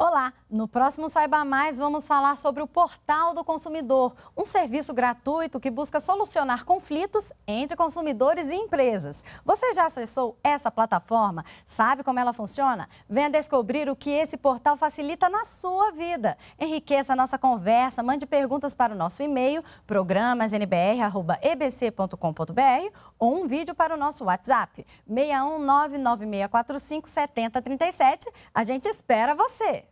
Olá! No próximo Saiba Mais, vamos falar sobre o Portal do Consumidor, um serviço gratuito que busca solucionar conflitos entre consumidores e empresas. Você já acessou essa plataforma? Sabe como ela funciona? Venha descobrir o que esse portal facilita na sua vida. Enriqueça a nossa conversa, mande perguntas para o nosso e-mail, programasnbr.ebc.com.br ou um vídeo para o nosso WhatsApp, 61996457037. A gente espera você!